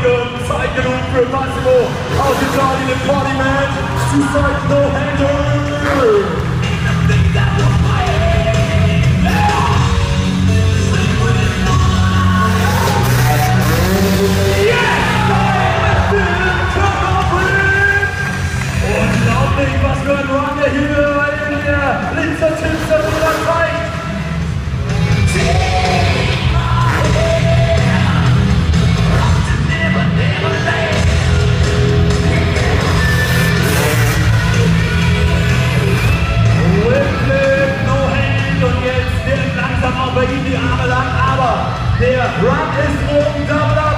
Stadion, zeige nun für Massimo aus Italien im Partyman, Suicide No Hander! was für ein Run hier bei der Linzer Tipp Der Run ist um. Double